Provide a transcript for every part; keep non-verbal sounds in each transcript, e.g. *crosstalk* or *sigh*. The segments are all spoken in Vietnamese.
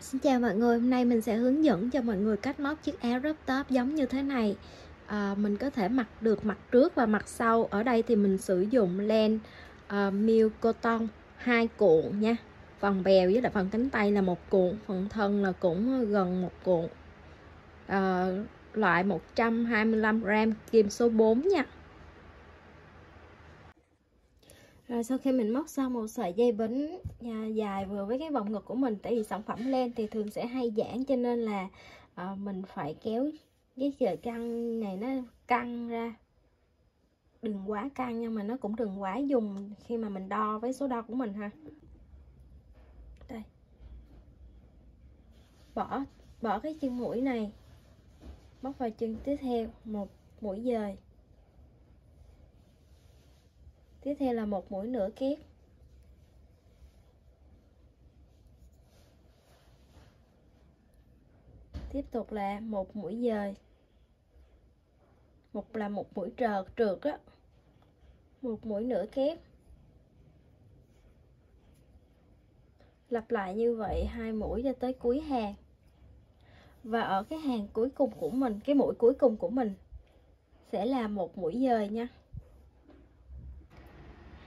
Xin chào mọi người, hôm nay mình sẽ hướng dẫn cho mọi người cách móc chiếc áo crop top giống như thế này. À, Mình có thể mặc được mặt trước và mặt sau. Ở đây thì mình sử dụng len uh, Milk Cotton hai cuộn nha. Phần bèo với lại phần cánh tay là một cuộn Phần thân là cũng gần một cuộn. À, Loại 125g kim số 4 nha. Rồi sau khi mình móc xong một sợi dây bính dài vừa với cái vòng ngực của mình tại vì sản phẩm len thì thường sẽ hay giãn cho nên là à, mình phải kéo cái sợi căng này nó căng ra. Đừng quá căng nhưng mà nó cũng đừng quá dùng khi mà mình đo với số đo của mình ha. Đây. Bỏ bỏ cái chân mũi này móc vào chân tiếp theo một mũi dời tiếp theo là một mũi nửa kép. Tiếp tục là một mũi dời. Một là một mũi trượt trượt á. Một mũi nửa kép. Lặp lại như vậy hai mũi cho tới cuối hàng. Và ở cái hàng cuối cùng của mình, cái mũi cuối cùng của mình sẽ là một mũi dời nha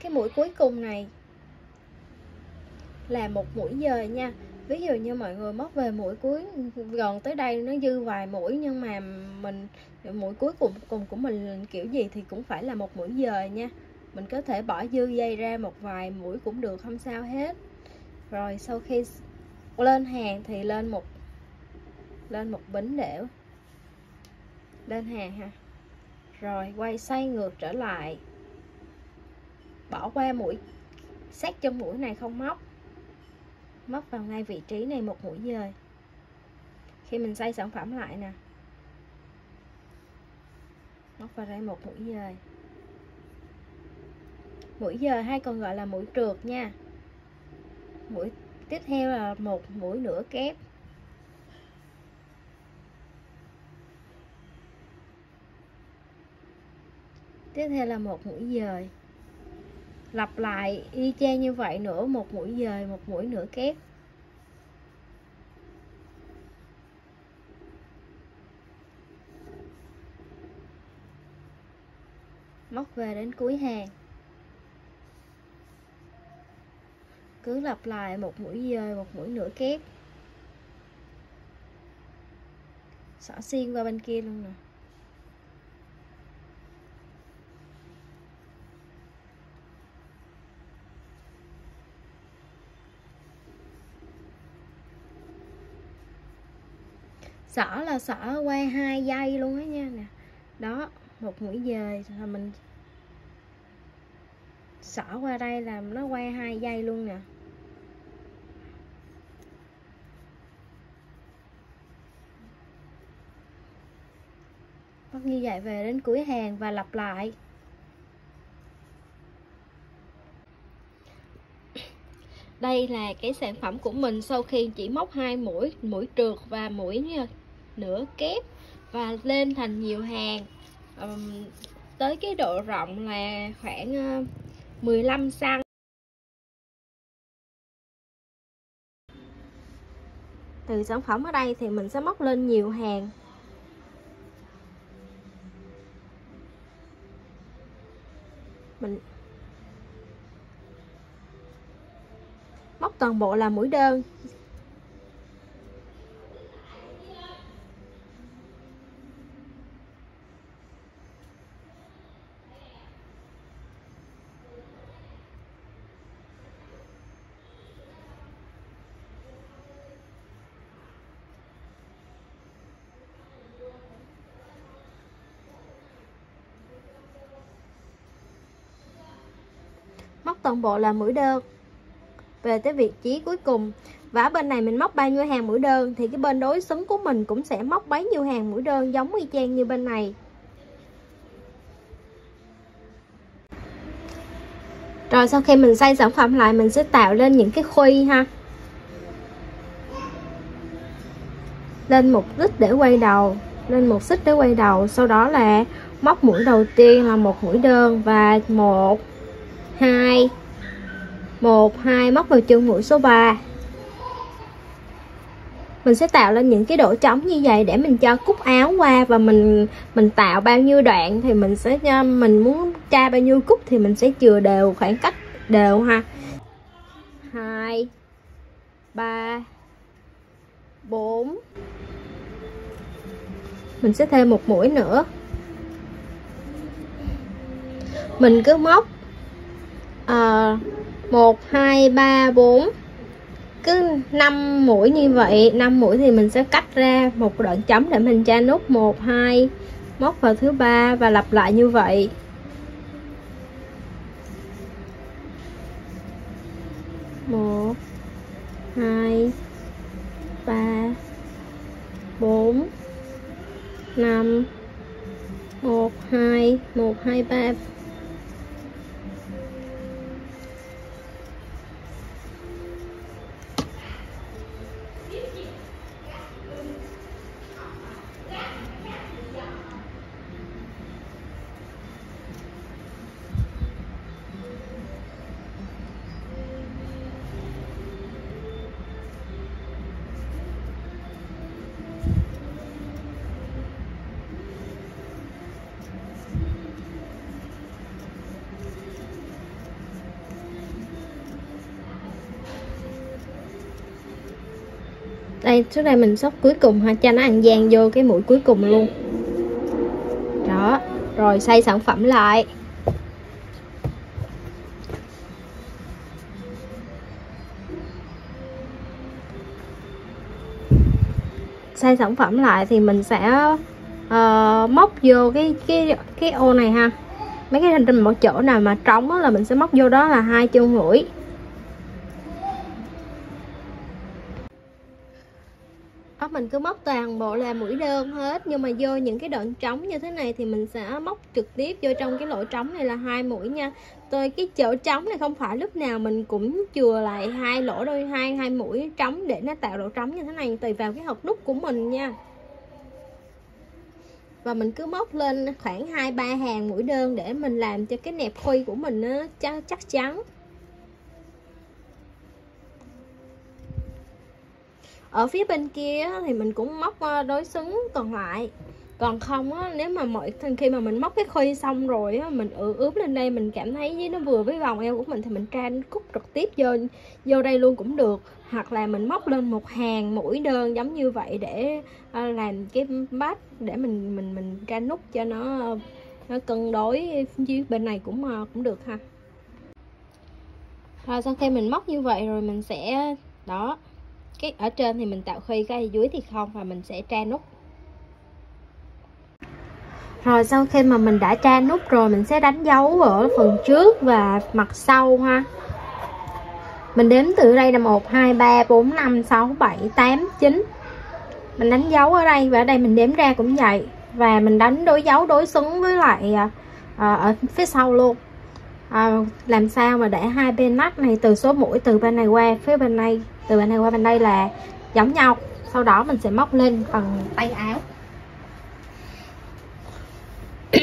cái mũi cuối cùng này là một mũi dời nha. Ví dụ như mọi người móc về mũi cuối gần tới đây nó dư vài mũi, nhưng mà mình, mũi cuối cùng cùng của mình kiểu gì thì cũng phải là một mũi dời nha. Mình có thể bỏ dư dây ra một vài mũi cũng được, không sao hết. Rồi sau khi lên hàng thì lên một lên một bính để lên hàng ha. Rồi quay xoay ngược trở lại bỏ qua mũi sát chân mũi này không móc. Móc vào ngay vị trí này một mũi dời. Khi mình xây sản phẩm lại nè. Móc vào đây một mũi dời. Mũi dời hay còn gọi là mũi trượt nha. Mũi tiếp theo là một mũi nửa kép. Tiếp theo là một mũi dời lặp lại y chang như vậy nữa, một mũi dời, một mũi nửa kép. Móc về đến cuối hàng. Cứ lặp lại một mũi dời, một mũi nửa kép. Xỏ xiên qua bên kia luôn nè. Xỏ là xỏ qua hai dây luôn á nha. Nè, đó, một mũi dời là mình xỏ qua đây làm nó qua hai dây luôn nè. Bắt như vậy về đến cuối hàng và lặp lại. Đây là cái sản phẩm của mình sau khi chỉ móc hai mũi mũi trượt và mũi nửa kép và lên thành nhiều hàng. Um, tới cái độ rộng là khoảng uh, 15 cm từ sản phẩm ở đây thì mình sẽ móc lên nhiều hàng. Mình móc toàn bộ là mũi đơn. Toàn bộ là mũi đơn. Về tới vị trí cuối cùng và bên này mình móc bao nhiêu hàng mũi đơn thì cái bên đối xứng của mình cũng sẽ móc bấy nhiêu hàng mũi đơn giống y chang như bên này. Rồi sau khi mình xây sản phẩm lại, mình sẽ tạo lên những cái khuy ha. Lên một xích để quay đầu, lên một xích để quay đầu. Sau đó là móc mũi đầu tiên là một mũi đơn và một 2 1 2 móc vào chân mũi số 3 mình sẽ tạo lên những cái độ trống như vậy để mình cho cúc áo qua và mình mình tạo bao nhiêu đoạn thì mình sẽ ờ, mình muốn tra bao nhiêu cúc thì mình sẽ chừa đều khoảng cách đều ha. Hai, ba, bốn. Mình sẽ thêm một mũi nữa. Mình cứ móc à, 1 2 3 4 cứ 5 mũi như vậy 5 mũi thì mình sẽ cắt ra một đoạn chấm để mình tra nút. 1 2 móc vào thứ ba và lặp lại như vậy. Một hai ba bốn. Năm. Một hai một hai ba. Đây. Trước đây mình sóc cuối cùng ha cho nó ăn gian vô cái mũi cuối cùng luôn. Đó rồi xay sản phẩm lại. Xay sản phẩm lại thì mình sẽ uh, móc vô cái cái cái ô này ha. Mấy cái trên một chỗ nào mà trống là mình sẽ móc vô đó là hai chân mũi đó mình cứ móc toàn bộ là mũi đơn hết. Nhưng mà vô những cái đoạn trống như thế này thì mình sẽ móc trực tiếp vô trong cái lỗ trống này là hai mũi nha. Tôi, cái chỗ trống này không phải lúc nào mình cũng chừa lại hai lỗ đôi, hai hai mũi trống để nó tạo độ trống như thế này, tùy vào cái hộp nút của mình nha. Và mình cứ móc lên khoảng hai, ba hàng mũi đơn để mình làm cho cái nẹp khuy của mình nó chắc chắn. Ở phía bên kia thì mình cũng móc ờ, đối xứng còn lại. Còn không á nếu mà mọi khi mà mình móc cái khuy xong rồi á mình ừ, ướp lên đây mình cảm thấy với nó vừa với vòng eo của mình thì mình tra cúc trực tiếp vô vô đây luôn cũng được. Hoặc là mình móc lên một hàng mũi đơn giống như vậy để ờ, làm cái bát để mình mình mình tra nút cho nó nó cân đối với bên này cũng ờ, cũng được ha. Rồi sau khi mình móc như vậy rồi mình sẽ đó cái ở trên thì mình tạo khuy cái ở dưới thì không và mình sẽ tra nút. Rồi sau khi mà mình đã tra nút rồi mình sẽ đánh dấu ở phần trước và mặt sau ha. Mình đếm từ đây là 1 2 3 4 5 6 7 8 9 mình đánh dấu ở đây và ở đây mình đếm ra cũng vậy. Và mình đánh đối dấu đối xứng với lại à, à, ở phía sau luôn. À, làm sao mà để hai bên nắp này từ số mũi từ bên này qua phía bên này từ bên này qua bên đây là giống nhau. Sau đó mình sẽ móc lên phần tay áo. *coughs*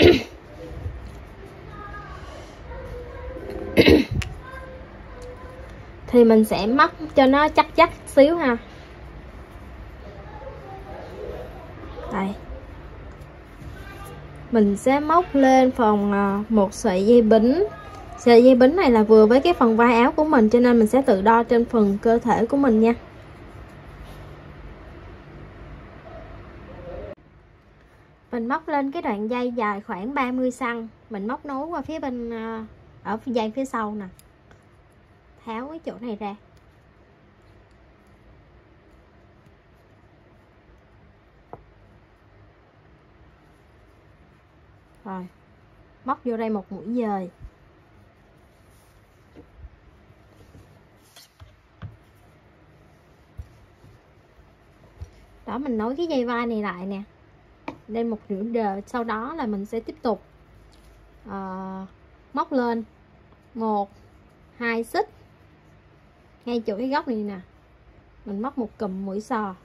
Thì mình sẽ móc cho nó chắc chắc xíu ha. Đây. Mình sẽ móc lên phần à, một sợi dây bính. Sợi dây bính này là vừa với cái phần vai áo của mình cho nên mình sẽ tự đo trên phần cơ thể của mình nha. Mình móc lên cái đoạn dây dài khoảng 30 cm, mình móc nối qua phía bên ờ, ở dây phía sau nè. Tháo cái chỗ này ra. Rồi. Móc vô đây một mũi dời. Mình nối cái dây vai này lại nè. Lên một nửa đời sau đó là mình sẽ tiếp tục uh, móc lên. Một hai xích. Ngay chỗ cái góc này nè. Mình móc một cùm mũi sò.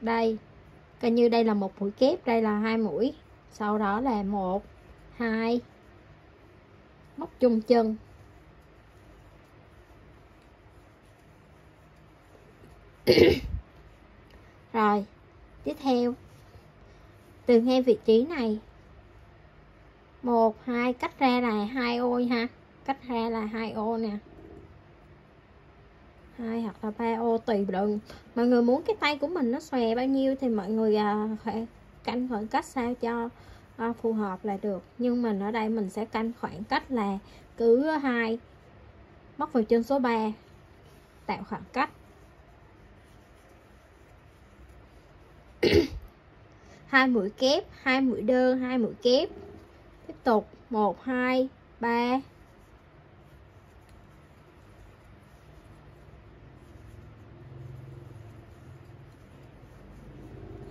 Đây coi như đây là một mũi kép đây là hai mũi. Sau đó là một hai. Móc chung chân. *laughs* rồi tiếp theo. Từ ngay vị trí này. Một hai cách ra là hai ô ha cách ra là hai ô nè. Hai hoặc là ba ô tùy lượng mọi người muốn cái tay của mình nó xòe bao nhiêu thì mọi người à, phải canh khoảng cách sao cho à, phù hợp là được. Nhưng mình ở đây mình sẽ canh khoảng cách là cứ hai móc vào chân số 3 tạo khoảng cách. *coughs* hai mũi kép hai mũi đơn hai mũi kép. Tiếp tục một hai ba.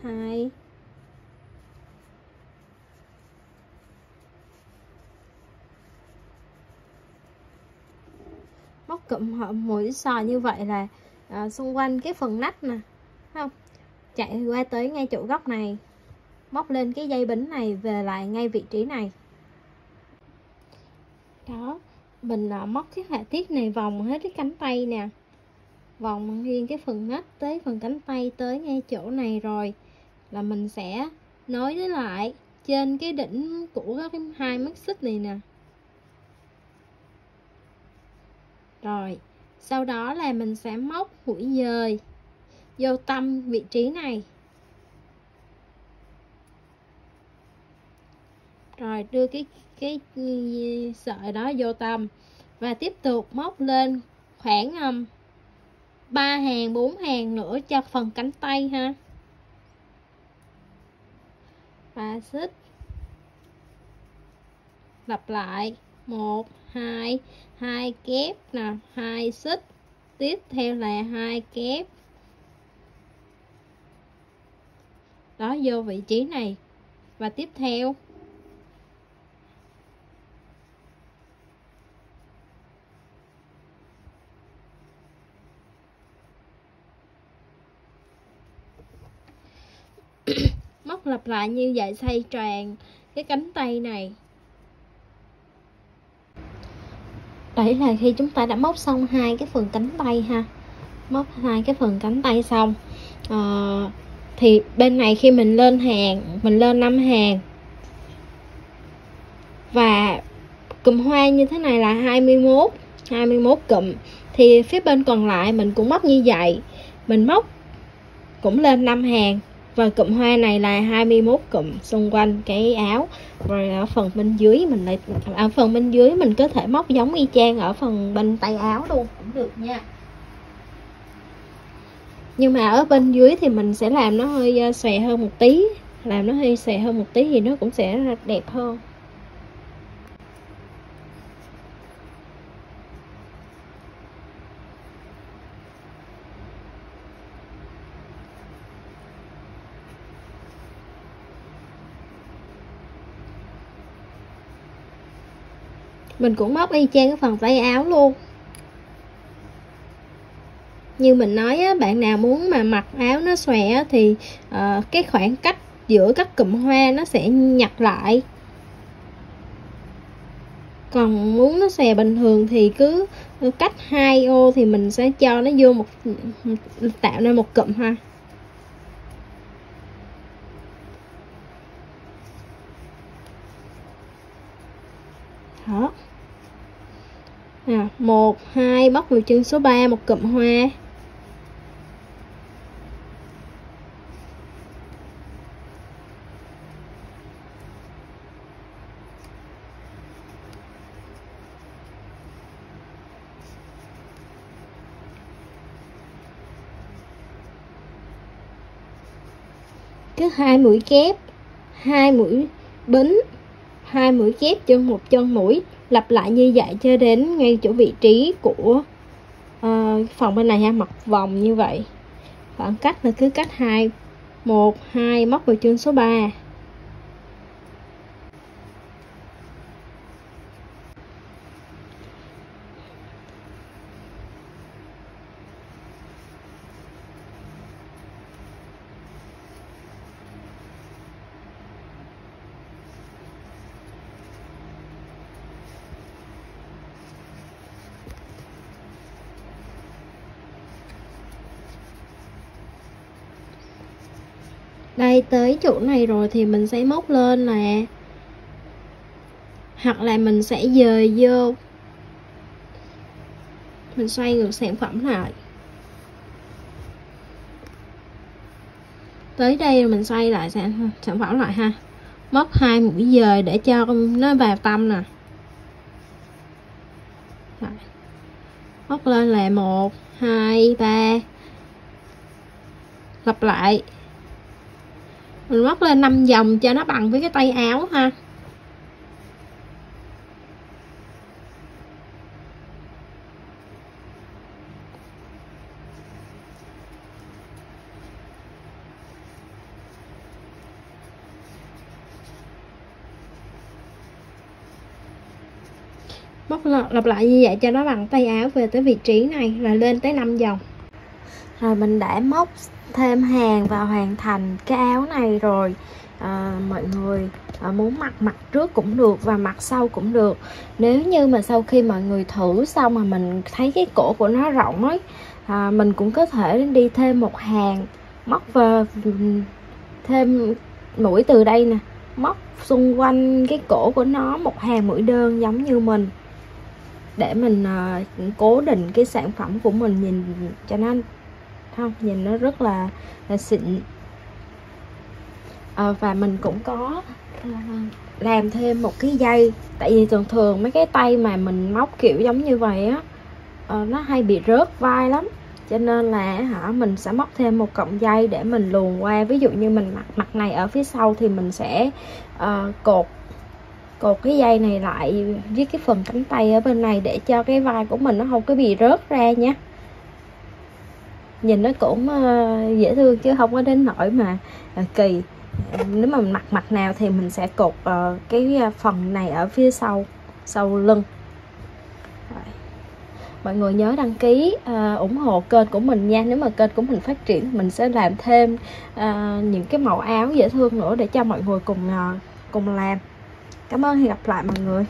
Hai. Móc cụm họ mũi sò như vậy là à, xung quanh cái phần nách nè không? Chạy qua tới ngay chỗ góc này móc lên cái dây bính này về lại ngay vị trí này. Đó mình à, móc cái họa tiết này vòng hết cái cánh tay nè. Vòng nguyên cái phần nách tới phần cánh tay tới ngay chỗ này rồi là mình sẽ nối với lại trên cái đỉnh của cái hai mắt xích này nè. Rồi sau đó là mình sẽ móc mũi dời vô tâm vị trí này. Rồi đưa cái cái sợi đó vô tâm. Và tiếp tục móc lên khoảng um, 3 hàng 4 hàng nữa cho phần cánh tay ha. Và xích. Lặp lại. Một hai hai kép nè hai xích. Tiếp theo là hai kép. Đó vô vị trí này. Và tiếp theo. *coughs* Móc lặp lại như vậy xoay tròn cái cánh tay này. Đấy là khi chúng ta đã móc xong hai cái phần cánh tay ha. Móc hai cái phần cánh tay xong. À, thì bên này khi mình lên hàng, mình lên năm hàng, và cụm hoa như thế này là 21 21 cụm, thì phía bên còn lại mình cũng móc như vậy. Mình móc cũng lên 5 hàng, và cụm hoa này là 21 cụm xung quanh cái áo. Rồi ở phần bên dưới mình lại ở phần bên dưới mình có thể móc giống y chang ở phần bên tay áo luôn, cũng được nha nhưng mà ở bên dưới thì mình sẽ làm nó hơi ờ, xòe hơn một tí. Làm nó hơi xòe hơn một tí thì nó cũng sẽ đẹp hơn. Mình cũng móc y chang cái phần tay áo luôn như mình nói á, bạn nào muốn mà mặc áo nó xòe thì uh, cái khoảng cách giữa các cụm hoa nó sẽ nhặt lại. Còn muốn nó xòe bình thường thì cứ cách hai ô thì mình sẽ cho nó vô một tạo nên một cụm ha đó. À, một hai bóc vào chân số 3 một cụm hoa. Cứ hai mũi kép hai mũi bính hai mũi kép chân một chân mũi. Lặp lại như vậy cho đến ngay chỗ vị trí của uh, phòng bên này ha mặt vòng như vậy. Khoảng cách là cứ cách hai một hai móc vào chân số 3 đây tới chỗ này rồi thì mình sẽ móc lên nè. Hoặc là mình sẽ dời vô. Mình xoay ngược sản phẩm lại. Tới đây mình xoay lại sản, sản phẩm lại ha. Móc hai mũi dời để cho nó vào tâm nè. Móc lên là một hai ba. Lặp lại mình móc lên 5 vòng cho nó bằng với cái tay áo ha. Móc lặp lại như vậy cho nó bằng tay áo về tới vị trí này là lên tới 5 vòng rồi mình đã móc thêm hàng và hoàn thành cái áo này rồi. À, mọi người à, muốn mặc mặt trước cũng được và mặt sau cũng được. Nếu như mà sau khi mọi người thử xong mà mình thấy cái cổ của nó rộng ấy à, mình cũng có thể đi thêm một hàng móc vào thêm mũi từ đây nè. Móc xung quanh cái cổ của nó một hàng mũi đơn giống như mình để mình à, cố định cái sản phẩm của mình nhìn cho nó ha nhìn nó rất là, là xịn. À, và mình cũng có ờ, làm thêm một cái dây. Tại vì thường thường mấy cái tay mà mình móc kiểu giống như vậy á à, nó hay bị rớt vai lắm. Cho nên là hả mình sẽ móc thêm một cọng dây để mình luồn qua. Ví dụ như mình mặc mặt này ở phía sau thì mình sẽ uh, cột cột cái dây này lại với cái phần cánh tay ở bên này để cho cái vai của mình nó không có bị rớt ra nhé nhìn nó cũng ờ, dễ thương chứ không có đến nỗi mà ờ, kỳ. Nếu mà mình mặc mặt nào thì mình sẽ cột ờ, cái phần này ở phía sau sau lưng. Mọi người nhớ đăng ký uh, ủng hộ kênh của mình nha. Nếu mà kênh của mình phát triển mình sẽ làm thêm uh, những cái mẫu áo dễ thương nữa để cho mọi người cùng uh, cùng làm. Cảm ơn hẹn gặp lại mọi người.